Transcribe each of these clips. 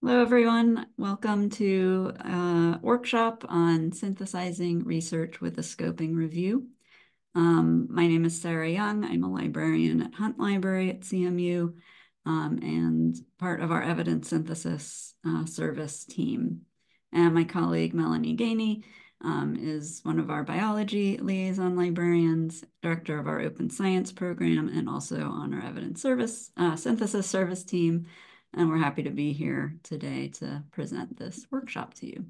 Hello, everyone. Welcome to a workshop on synthesizing research with a scoping review. Um, my name is Sarah Young. I'm a librarian at Hunt Library at CMU um, and part of our evidence synthesis uh, service team. And my colleague Melanie Gainey um, is one of our biology liaison librarians, director of our open science program, and also on our evidence service uh, synthesis service team and we're happy to be here today to present this workshop to you.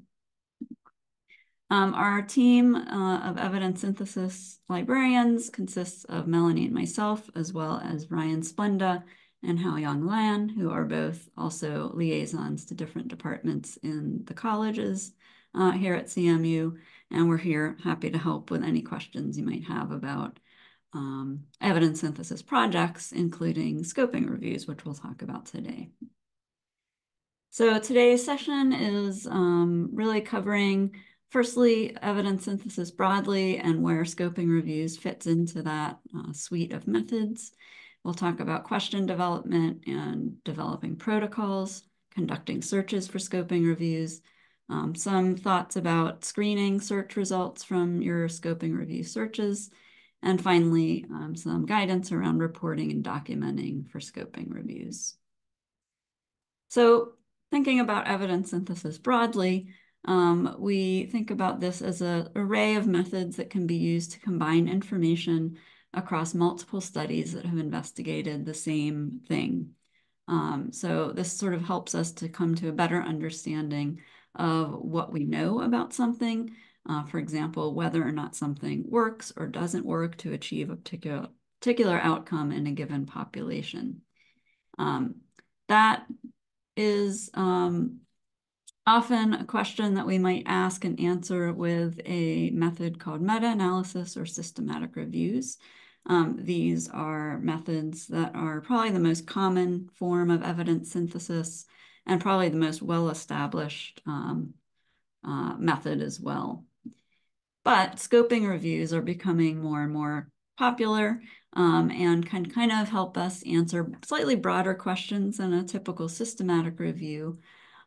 Um, our team uh, of evidence synthesis librarians consists of Melanie and myself, as well as Ryan Splenda and Hao-Yang Lan, who are both also liaisons to different departments in the colleges uh, here at CMU. And we're here happy to help with any questions you might have about um, evidence synthesis projects, including scoping reviews, which we'll talk about today. So today's session is um, really covering, firstly, evidence synthesis broadly and where scoping reviews fits into that uh, suite of methods. We'll talk about question development and developing protocols, conducting searches for scoping reviews, um, some thoughts about screening search results from your scoping review searches, and finally, um, some guidance around reporting and documenting for scoping reviews. So thinking about evidence synthesis broadly, um, we think about this as an array of methods that can be used to combine information across multiple studies that have investigated the same thing. Um, so this sort of helps us to come to a better understanding of what we know about something. Uh, for example, whether or not something works or doesn't work to achieve a particular, particular outcome in a given population. Um, that is um, often a question that we might ask and answer with a method called meta-analysis or systematic reviews. Um, these are methods that are probably the most common form of evidence synthesis and probably the most well-established um, uh, method as well. But scoping reviews are becoming more and more popular um, and can kind of help us answer slightly broader questions than a typical systematic review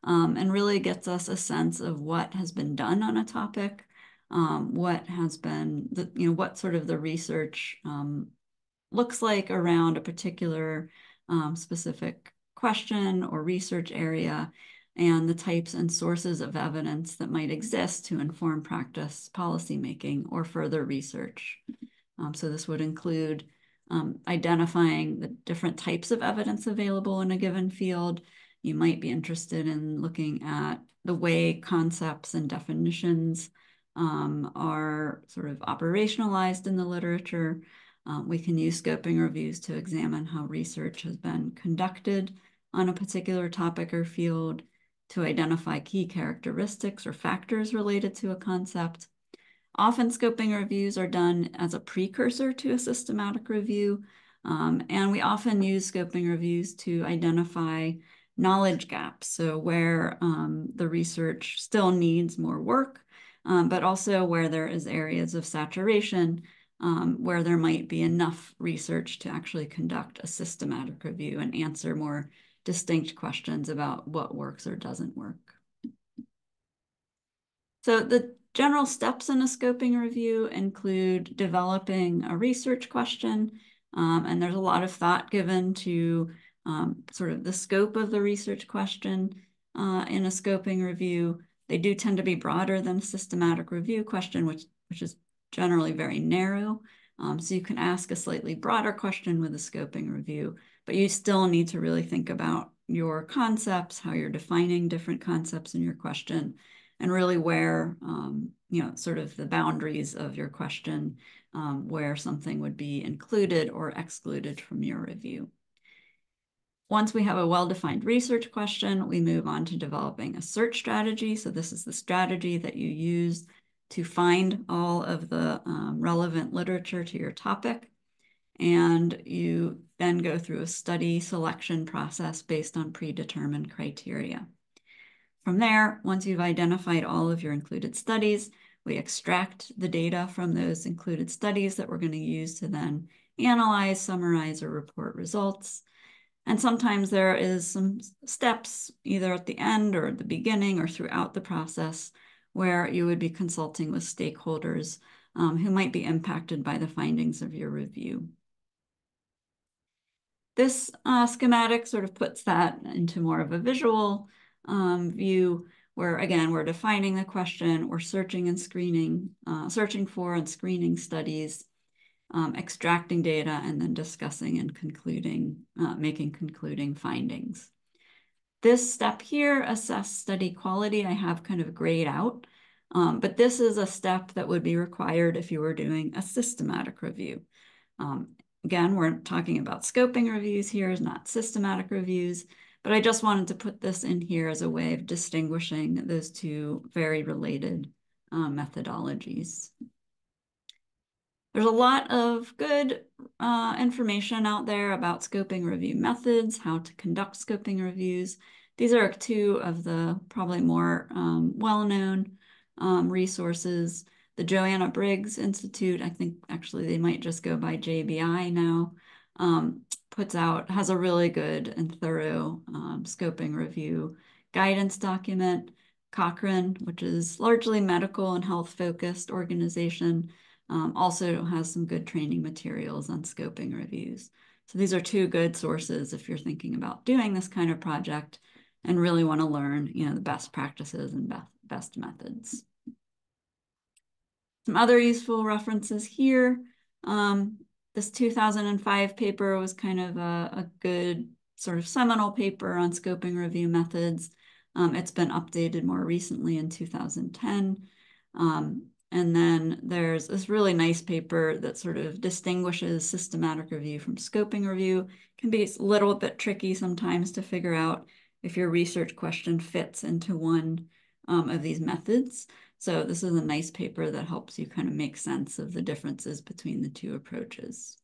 um, and really gets us a sense of what has been done on a topic, um, what has been, the, you know, what sort of the research um, looks like around a particular um, specific question or research area and the types and sources of evidence that might exist to inform practice policymaking or further research. Um, so this would include um, identifying the different types of evidence available in a given field. You might be interested in looking at the way concepts and definitions um, are sort of operationalized in the literature. Um, we can use scoping reviews to examine how research has been conducted on a particular topic or field to identify key characteristics or factors related to a concept. Often scoping reviews are done as a precursor to a systematic review, um, and we often use scoping reviews to identify knowledge gaps, so where um, the research still needs more work, um, but also where there is areas of saturation um, where there might be enough research to actually conduct a systematic review and answer more distinct questions about what works or doesn't work. So the General steps in a scoping review include developing a research question, um, and there's a lot of thought given to um, sort of the scope of the research question uh, in a scoping review. They do tend to be broader than a systematic review question, which, which is generally very narrow. Um, so you can ask a slightly broader question with a scoping review, but you still need to really think about your concepts, how you're defining different concepts in your question, and really where, um, you know, sort of the boundaries of your question, um, where something would be included or excluded from your review. Once we have a well-defined research question, we move on to developing a search strategy. So this is the strategy that you use to find all of the um, relevant literature to your topic. And you then go through a study selection process based on predetermined criteria. From there, once you've identified all of your included studies, we extract the data from those included studies that we're going to use to then analyze, summarize, or report results. And sometimes there is some steps either at the end or at the beginning or throughout the process where you would be consulting with stakeholders um, who might be impacted by the findings of your review. This uh, schematic sort of puts that into more of a visual um, view where, again, we're defining the question, we're searching and screening, uh, searching for and screening studies, um, extracting data, and then discussing and concluding, uh, making concluding findings. This step here, assess study quality, I have kind of grayed out, um, but this is a step that would be required if you were doing a systematic review. Um, again, we're talking about scoping reviews here, not systematic reviews, but I just wanted to put this in here as a way of distinguishing those two very related uh, methodologies. There's a lot of good uh, information out there about scoping review methods, how to conduct scoping reviews. These are two of the probably more um, well-known um, resources. The Joanna Briggs Institute, I think actually they might just go by JBI now, um, puts out, has a really good and thorough um, scoping review guidance document. Cochrane, which is largely medical and health focused organization, um, also has some good training materials on scoping reviews. So these are two good sources if you're thinking about doing this kind of project and really want to learn, you know, the best practices and best, best methods. Some other useful references here. Um, this 2005 paper was kind of a, a, good sort of seminal paper on scoping review methods. Um, it's been updated more recently in 2010. Um, and then there's this really nice paper that sort of distinguishes systematic review from scoping review. It can be a little bit tricky sometimes to figure out if your research question fits into one um, of these methods. So this is a nice paper that helps you kind of make sense of the differences between the two approaches.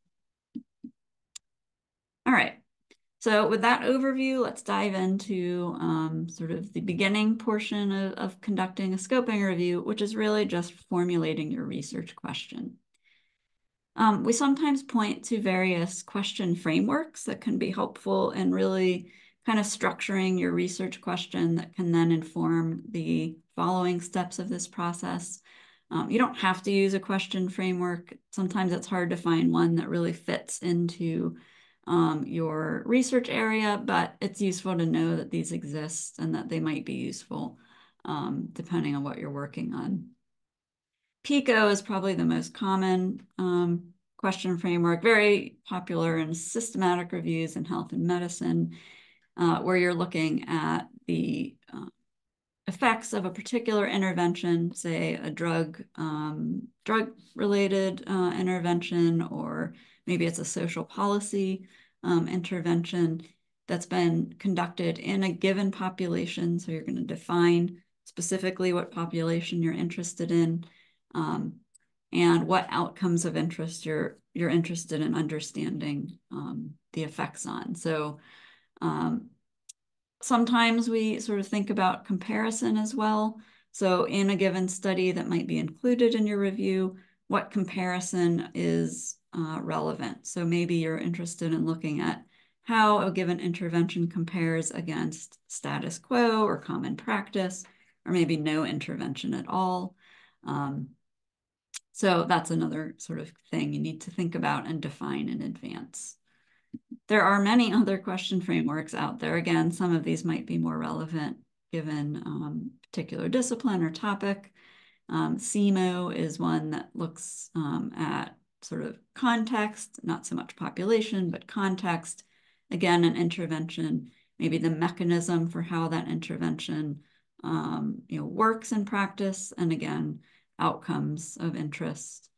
All right, so with that overview, let's dive into um, sort of the beginning portion of, of conducting a scoping review, which is really just formulating your research question. Um, we sometimes point to various question frameworks that can be helpful in really kind of structuring your research question that can then inform the following steps of this process. Um, you don't have to use a question framework. Sometimes it's hard to find one that really fits into um, your research area, but it's useful to know that these exist and that they might be useful um, depending on what you're working on. PICO is probably the most common um, question framework, very popular in systematic reviews in health and medicine, uh, where you're looking at the uh, effects of a particular intervention, say a drug um, drug related uh, intervention, or maybe it's a social policy um, intervention that's been conducted in a given population. So you're going to define specifically what population you're interested in um, and what outcomes of interest you're you're interested in understanding um, the effects on. So um, sometimes we sort of think about comparison as well. So in a given study that might be included in your review, what comparison is uh, relevant. So maybe you're interested in looking at how a given intervention compares against status quo or common practice, or maybe no intervention at all. Um, so that's another sort of thing you need to think about and define in advance. There are many other question frameworks out there. Again, some of these might be more relevant given um, particular discipline or topic. Um, CIMO is one that looks um, at sort of context, not so much population, but context. Again, an intervention, maybe the mechanism for how that intervention um, you know, works in practice, and again, outcomes of interest.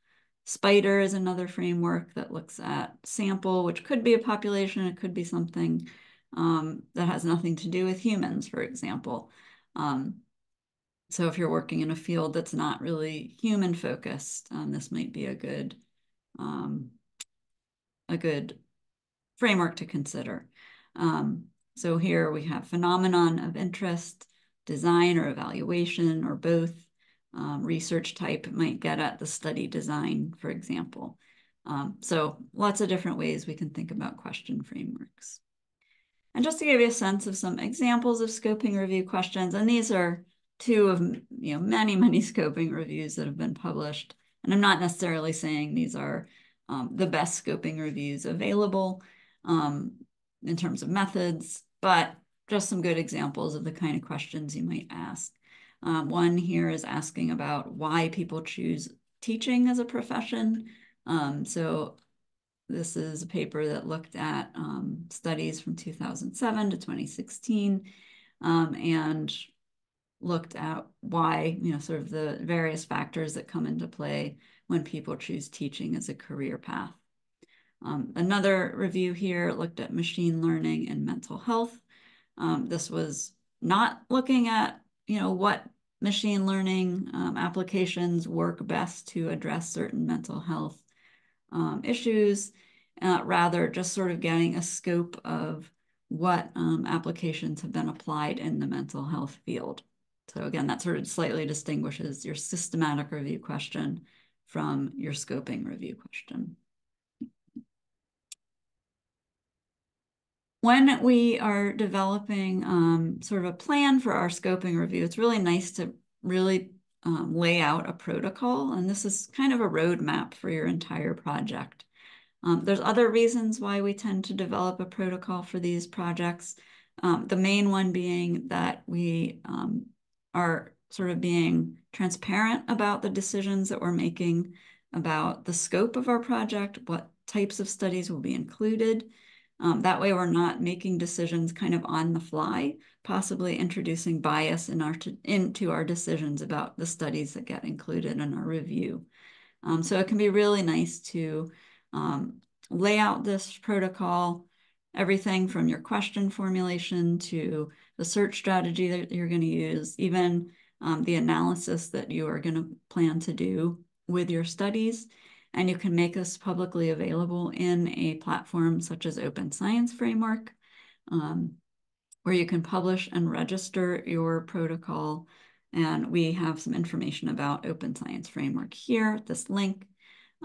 SPIDER is another framework that looks at sample, which could be a population, it could be something um, that has nothing to do with humans, for example. Um, so if you're working in a field that's not really human focused, um, this might be a good um, a good framework to consider. Um, so here we have phenomenon of interest, design or evaluation, or both. Um, research type might get at the study design, for example. Um, so lots of different ways we can think about question frameworks. And just to give you a sense of some examples of scoping review questions, and these are two of you know many, many scoping reviews that have been published. And I'm not necessarily saying these are um, the best scoping reviews available um, in terms of methods, but just some good examples of the kind of questions you might ask. Um, one here is asking about why people choose teaching as a profession. Um, so this is a paper that looked at um, studies from 2007 to 2016 um, and looked at why, you know, sort of the various factors that come into play when people choose teaching as a career path. Um, another review here looked at machine learning and mental health. Um, this was not looking at, you know, what machine learning um, applications work best to address certain mental health um, issues, uh, rather just sort of getting a scope of what um, applications have been applied in the mental health field. So again, that sort of slightly distinguishes your systematic review question from your scoping review question. When we are developing um, sort of a plan for our scoping review, it's really nice to really um, lay out a protocol. And this is kind of a roadmap for your entire project. Um, there's other reasons why we tend to develop a protocol for these projects. Um, the main one being that we um, are sort of being transparent about the decisions that we're making about the scope of our project, what types of studies will be included. Um, that way we're not making decisions kind of on the fly, possibly introducing bias in our into our decisions about the studies that get included in our review. Um, so it can be really nice to um, lay out this protocol, everything from your question formulation to the search strategy that you're going to use, even um, the analysis that you are going to plan to do with your studies. And you can make this publicly available in a platform such as Open Science Framework, um, where you can publish and register your protocol. And we have some information about Open Science Framework here, this link.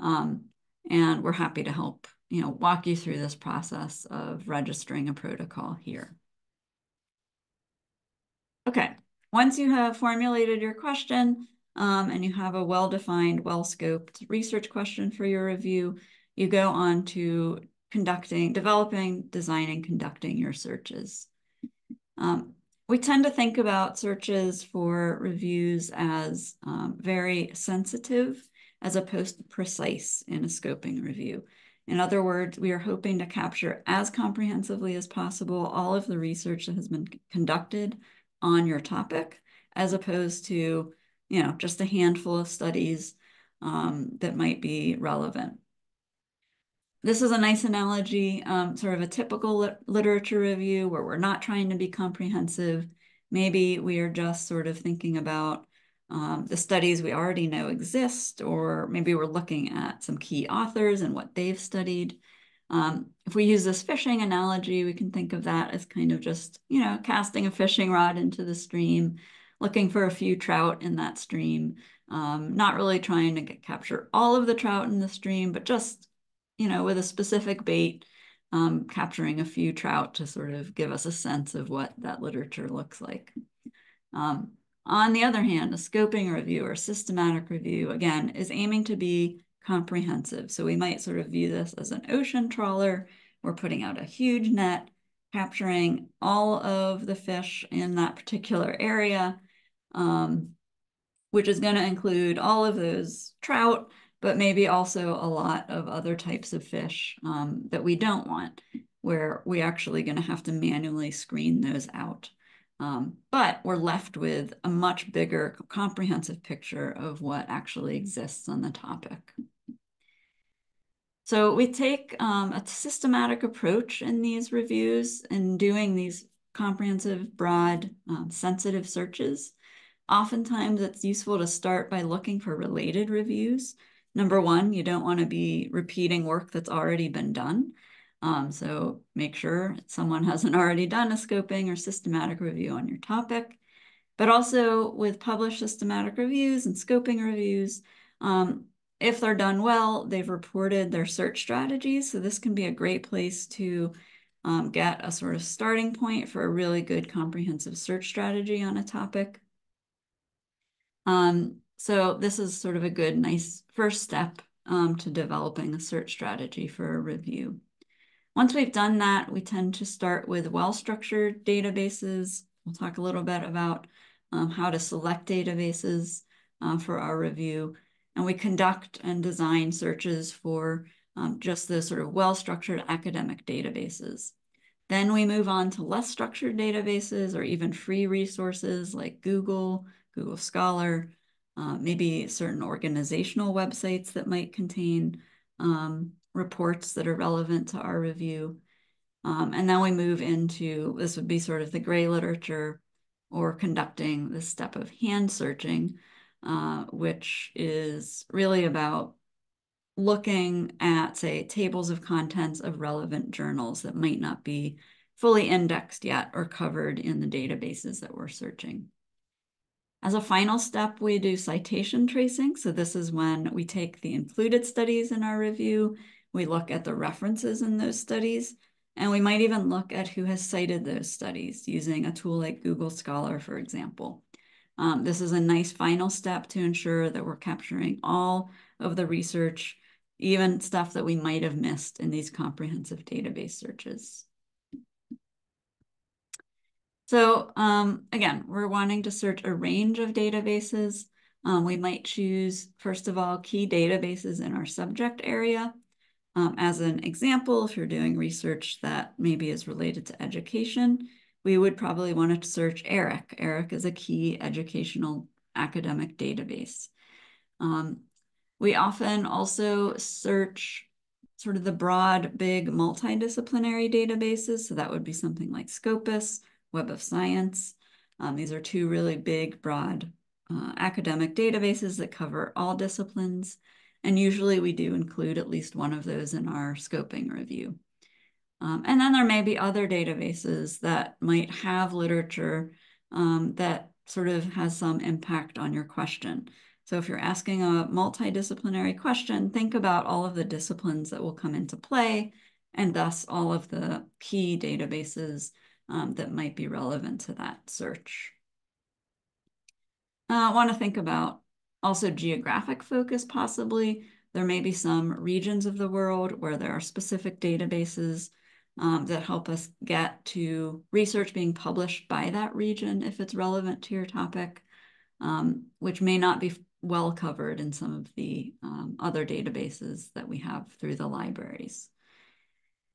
Um, and we're happy to help, you know, walk you through this process of registering a protocol here. Okay, once you have formulated your question um, and you have a well-defined, well-scoped research question for your review, you go on to conducting, developing, designing, conducting your searches. Um, we tend to think about searches for reviews as um, very sensitive as opposed to precise in a scoping review. In other words, we are hoping to capture as comprehensively as possible all of the research that has been conducted on your topic, as opposed to, you know, just a handful of studies um, that might be relevant. This is a nice analogy, um, sort of a typical lit literature review where we're not trying to be comprehensive. Maybe we are just sort of thinking about um, the studies we already know exist, or maybe we're looking at some key authors and what they've studied. Um, if we use this fishing analogy, we can think of that as kind of just, you know, casting a fishing rod into the stream, looking for a few trout in that stream, um, not really trying to get, capture all of the trout in the stream, but just, you know, with a specific bait, um, capturing a few trout to sort of give us a sense of what that literature looks like. Um, on the other hand, a scoping review or systematic review, again, is aiming to be comprehensive. So we might sort of view this as an ocean trawler. We're putting out a huge net, capturing all of the fish in that particular area, um, which is going to include all of those trout, but maybe also a lot of other types of fish um, that we don't want, where we actually going to have to manually screen those out. Um, but we're left with a much bigger comprehensive picture of what actually exists on the topic. So we take um, a systematic approach in these reviews and doing these comprehensive, broad, um, sensitive searches. Oftentimes it's useful to start by looking for related reviews. Number one, you don't want to be repeating work that's already been done. Um, so make sure someone hasn't already done a scoping or systematic review on your topic. But also with published systematic reviews and scoping reviews, um, if they're done well, they've reported their search strategies. So this can be a great place to um, get a sort of starting point for a really good comprehensive search strategy on a topic. Um, so this is sort of a good, nice first step um, to developing a search strategy for a review. Once we've done that, we tend to start with well-structured databases. We'll talk a little bit about um, how to select databases uh, for our review. And we conduct and design searches for um, just the sort of well-structured academic databases. Then we move on to less structured databases or even free resources like Google, Google Scholar, uh, maybe certain organizational websites that might contain um, reports that are relevant to our review. Um, and then we move into, this would be sort of the gray literature or conducting the step of hand searching, uh, which is really about looking at, say, tables of contents of relevant journals that might not be fully indexed yet or covered in the databases that we're searching. As a final step, we do citation tracing. So this is when we take the included studies in our review, we look at the references in those studies, and we might even look at who has cited those studies using a tool like Google Scholar, for example. Um, this is a nice final step to ensure that we're capturing all of the research even stuff that we might have missed in these comprehensive database searches. So um, again, we're wanting to search a range of databases. Um, we might choose, first of all, key databases in our subject area. Um, as an example, if you're doing research that maybe is related to education, we would probably want to search ERIC. ERIC is a key educational academic database. Um, we often also search sort of the broad, big multidisciplinary databases. So that would be something like Scopus, Web of Science. Um, these are two really big, broad uh, academic databases that cover all disciplines. And usually we do include at least one of those in our scoping review. Um, and then there may be other databases that might have literature um, that sort of has some impact on your question. So if you're asking a multidisciplinary question, think about all of the disciplines that will come into play and thus all of the key databases um, that might be relevant to that search. I uh, want to think about also geographic focus possibly. There may be some regions of the world where there are specific databases um, that help us get to research being published by that region if it's relevant to your topic, um, which may not be well covered in some of the um, other databases that we have through the libraries.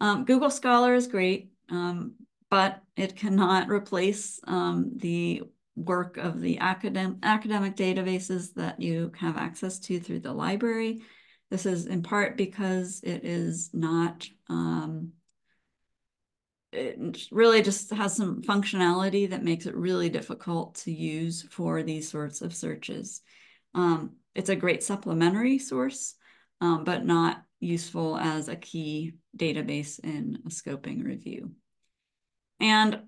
Um, Google Scholar is great, um, but it cannot replace um, the work of the academic, academic databases that you have access to through the library. This is in part because it is not, um, it really just has some functionality that makes it really difficult to use for these sorts of searches. Um, it's a great supplementary source, um, but not useful as a key database in a scoping review. And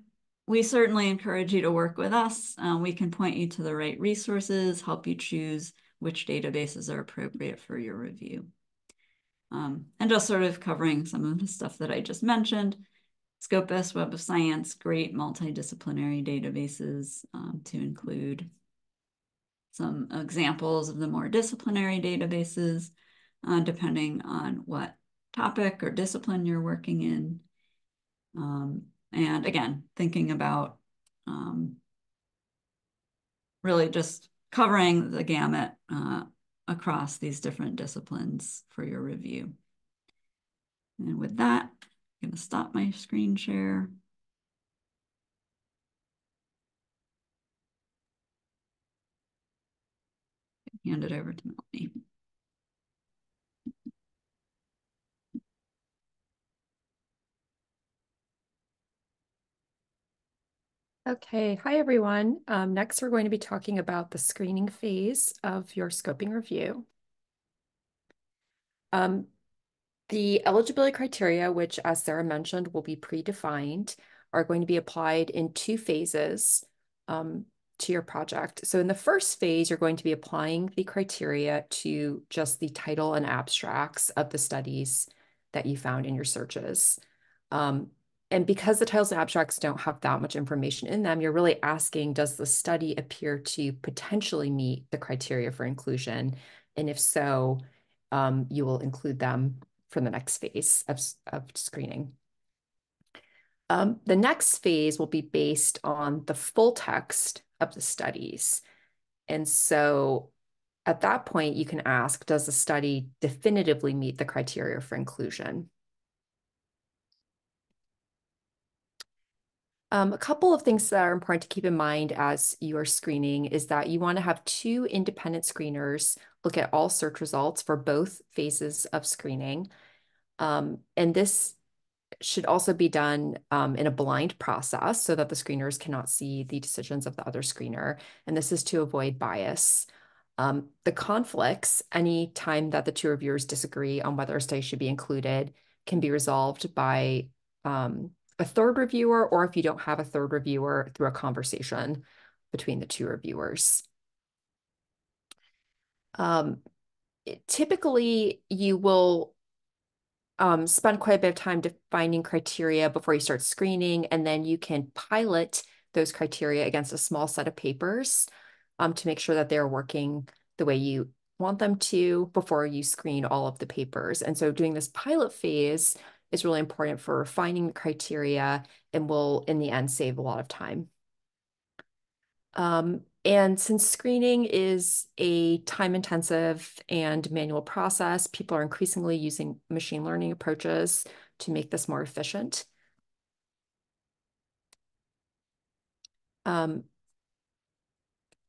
we certainly encourage you to work with us. Uh, we can point you to the right resources, help you choose which databases are appropriate for your review. Um, and just sort of covering some of the stuff that I just mentioned. Scopus, Web of Science, great multidisciplinary databases um, to include some examples of the more disciplinary databases, uh, depending on what topic or discipline you're working in. Um, and again, thinking about um, really just covering the gamut uh, across these different disciplines for your review. And with that, I'm going to stop my screen share. hand it over to Melanie. Okay, hi everyone. Um, next, we're going to be talking about the screening phase of your scoping review. Um, the eligibility criteria, which as Sarah mentioned, will be predefined, are going to be applied in two phases. Um, to your project. So in the first phase, you're going to be applying the criteria to just the title and abstracts of the studies that you found in your searches. Um, and because the titles and abstracts don't have that much information in them, you're really asking, does the study appear to potentially meet the criteria for inclusion? And if so, um, you will include them for the next phase of, of screening. Um, the next phase will be based on the full text of the studies. And so at that point, you can ask, does the study definitively meet the criteria for inclusion? Um, a couple of things that are important to keep in mind as you are screening is that you want to have two independent screeners look at all search results for both phases of screening. Um, and this should also be done um, in a blind process so that the screeners cannot see the decisions of the other screener. And this is to avoid bias. Um, the conflicts, any time that the two reviewers disagree on whether a study should be included, can be resolved by um, a third reviewer, or if you don't have a third reviewer, through a conversation between the two reviewers. Um, typically, you will um, spend quite a bit of time defining criteria before you start screening, and then you can pilot those criteria against a small set of papers um, to make sure that they're working the way you want them to before you screen all of the papers. And so doing this pilot phase is really important for refining the criteria and will, in the end, save a lot of time. Um, and since screening is a time intensive and manual process, people are increasingly using machine learning approaches to make this more efficient. Um,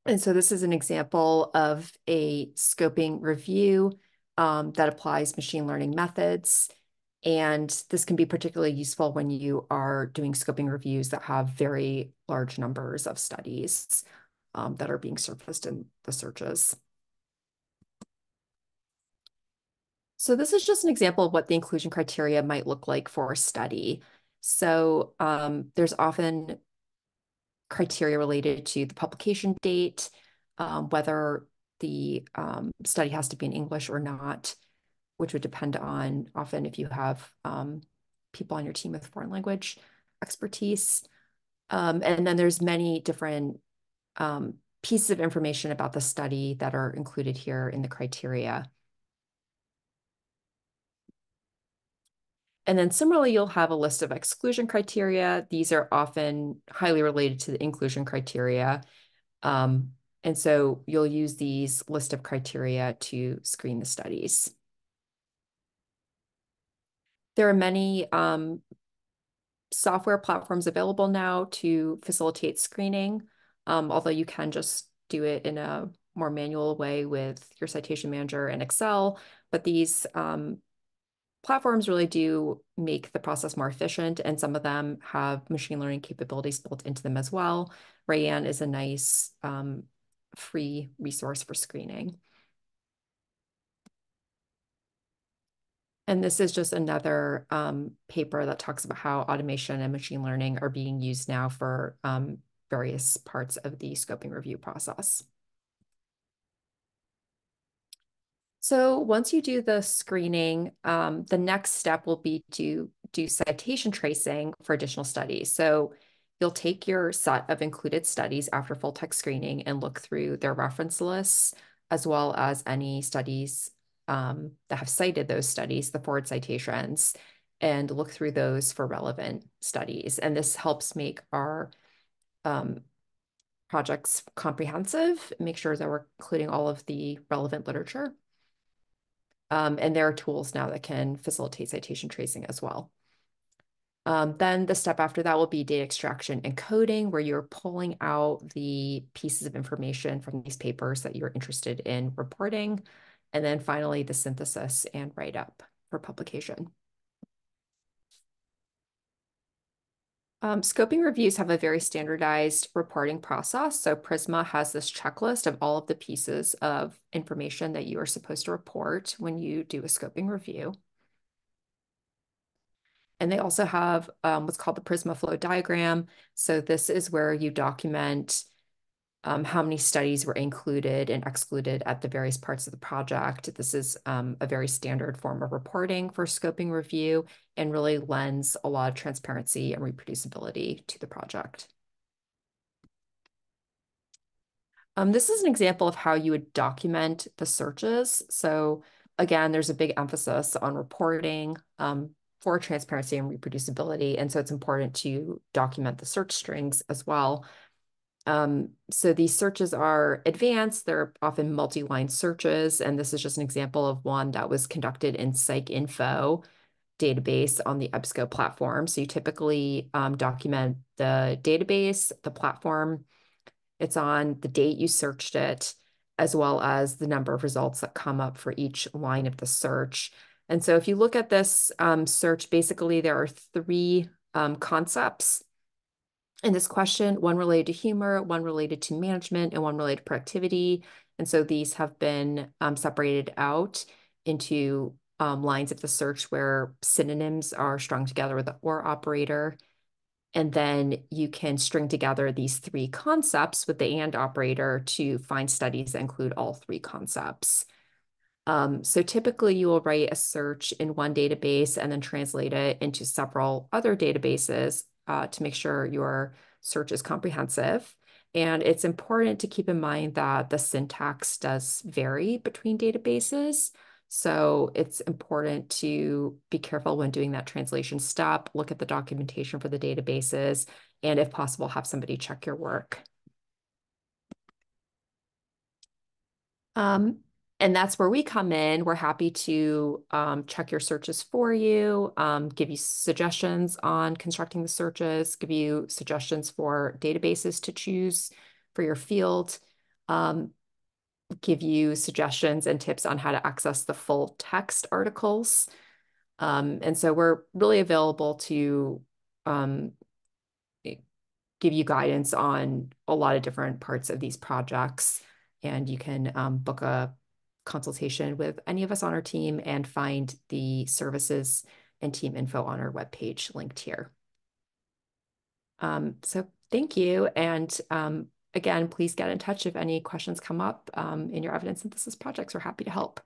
and so this is an example of a scoping review um, that applies machine learning methods. And this can be particularly useful when you are doing scoping reviews that have very large numbers of studies um, that are being surfaced in the searches. So this is just an example of what the inclusion criteria might look like for a study. So um, there's often criteria related to the publication date, um, whether the um, study has to be in English or not, which would depend on often if you have um, people on your team with foreign language expertise. Um, and then there's many different um, pieces of information about the study that are included here in the criteria. And then similarly, you'll have a list of exclusion criteria. These are often highly related to the inclusion criteria. Um, and so you'll use these list of criteria to screen the studies. There are many um, software platforms available now to facilitate screening, um, although you can just do it in a more manual way with your citation manager and Excel. But these um, platforms really do make the process more efficient, and some of them have machine learning capabilities built into them as well. Rayyan is a nice um, free resource for screening. And this is just another um, paper that talks about how automation and machine learning are being used now for um, various parts of the scoping review process. So once you do the screening, um, the next step will be to do citation tracing for additional studies. So you'll take your set of included studies after full text screening and look through their reference lists, as well as any studies um, that have cited those studies, the forward citations, and look through those for relevant studies. And this helps make our um, projects comprehensive, make sure that we're including all of the relevant literature. Um, and there are tools now that can facilitate citation tracing as well. Um, then the step after that will be data extraction and coding, where you're pulling out the pieces of information from these papers that you're interested in reporting. And then finally, the synthesis and write-up for publication. Um, scoping reviews have a very standardized reporting process. So Prisma has this checklist of all of the pieces of information that you are supposed to report when you do a scoping review. And they also have um, what's called the Prisma flow diagram. So this is where you document um, how many studies were included and excluded at the various parts of the project. This is um, a very standard form of reporting for scoping review and really lends a lot of transparency and reproducibility to the project. Um, this is an example of how you would document the searches. So again, there's a big emphasis on reporting um, for transparency and reproducibility. And so it's important to document the search strings as well. Um, so these searches are advanced, they're often multi-line searches, and this is just an example of one that was conducted in PsycInfo database on the EBSCO platform. So you typically um, document the database, the platform it's on, the date you searched it, as well as the number of results that come up for each line of the search. And so if you look at this um, search, basically there are three um, concepts in this question, one related to humor, one related to management, and one related to productivity. And so these have been um, separated out into um, lines of the search where synonyms are strung together with the or operator. And then you can string together these three concepts with the AND operator to find studies that include all three concepts. Um, so typically you will write a search in one database and then translate it into several other databases uh, to make sure your search is comprehensive. And it's important to keep in mind that the syntax does vary between databases. So it's important to be careful when doing that translation step, look at the documentation for the databases, and if possible, have somebody check your work. Um, and that's where we come in. We're happy to um, check your searches for you, um, give you suggestions on constructing the searches, give you suggestions for databases to choose for your field. Um, give you suggestions and tips on how to access the full text articles. Um, and so we're really available to um, give you guidance on a lot of different parts of these projects. And you can um, book a consultation with any of us on our team and find the services and team info on our webpage linked here. Um, so thank you. And um, again, please get in touch if any questions come up um, in your evidence synthesis projects. We're happy to help.